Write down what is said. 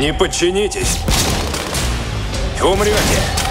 Не подчинитесь. Умрете.